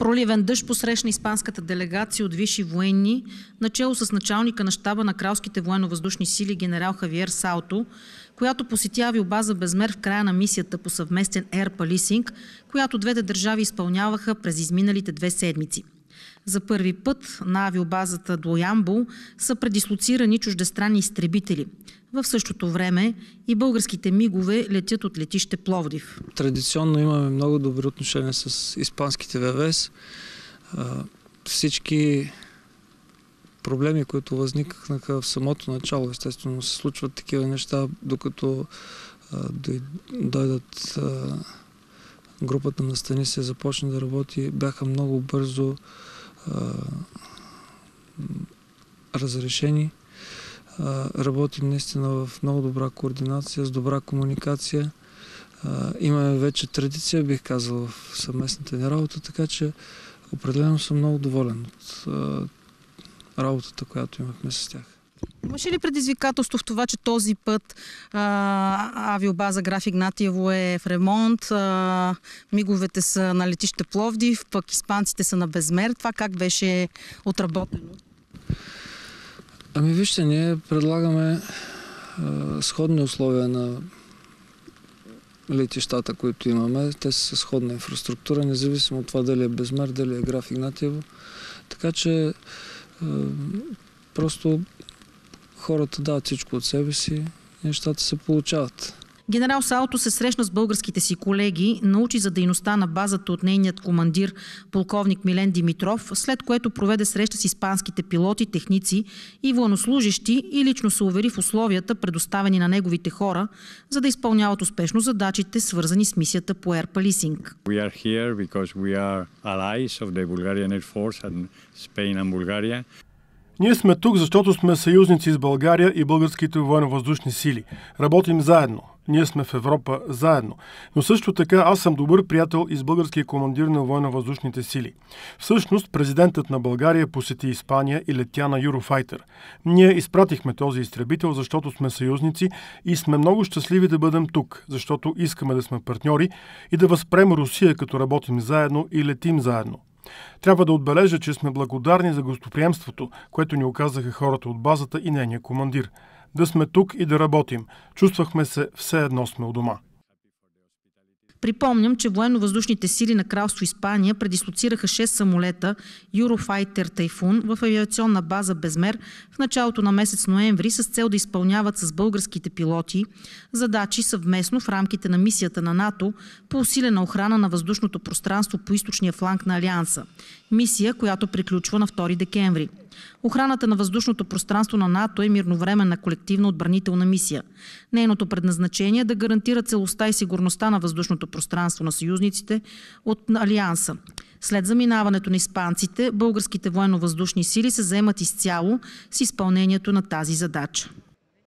Проливен дъжд посрещна испанската делегация от висши военни, начало с началника на щаба на кралските военно-въздушни сили генерал Хавиер Сауто, която посетя авиобаза Безмер в края на мисията по съвместен Air Policing, която двете държави изпълняваха през изминалите две седмици. За първи път на авиобазата до Ямбол са предислоцирани чуждестранни изтребители. В същото време и българските мигове летят от летище Пловдив. Традиционно имаме много добри отношения с испанските ВВС. Всички проблеми, които възникнаха в самото начало, естествено се случват такива неща, докато дойдат групата на Стани се започне да работи, бяха много бързо разрешени. Работим наистина в много добра координация, с добра комуникация. Имаме вече традиция, бих казал, в съвместната ни работа, така че определено съм много доволен от работата, която имахме с тях. Имаше ли предизвикателство в това, че този път а, авиобаза Граф Игнатиево е в ремонт, а, миговете са на летище Пловдив, пък испанците са на Безмер. Това как беше отработено? Ами вижте, ние предлагаме а, сходни условия на летищата, които имаме. Те са сходна инфраструктура, независимо от това дали е Безмер, дали е Граф Игнатиево. Така че а, просто хората дават всичко от себе си нещата се получават. Генерал Саото се срещна с българските си колеги, научи за дейността на базата от нейният командир полковник Милен Димитров, след което проведе среща с испанските пилоти, техници и военнослужащи и лично се увери в условията, предоставени на неговите хора, за да изпълняват успешно задачите, свързани с мисията по Air Policing. We are here because we are allies of the Bulgarian Air Force and Spain and Bulgaria. Ние сме тук, защото сме съюзници с България и българските военно-въздушни сили. Работим заедно. Ние сме в Европа заедно. Но също така аз съм добър приятел и с българския командир на военно-въздушните сили. Всъщност, президентът на България посети Испания и летя на Eurofighter. Ние изпратихме този изтребител, защото сме съюзници и сме много щастливи да бъдем тук, защото искаме да сме партньори и да възпрем Русия, като работим заедно и летим заедно. Трябва да отбележа, че сме благодарни за гостоприемството, което ни оказаха хората от базата и нейния командир. Да сме тук и да работим. Чувствахме се все едно сме у дома. Припомням, че военно-въздушните сили на Кралство Испания предислоцираха 6 самолета Eurofighter Typhoon в авиационна база Безмер в началото на месец ноември с цел да изпълняват с българските пилоти задачи съвместно в рамките на мисията на НАТО по усилена охрана на въздушното пространство по източния фланг на Алианса. Мисия, която приключва на 2 декември. Охраната на въздушното пространство на НАТО е мирновременна колективна отбранителна мисия. Нейното предназначение е да гарантира целостта и сигурността на въздушното пространство на съюзниците от Алианса. След заминаването на испанците, българските военно-въздушни сили се заемат изцяло с изпълнението на тази задача.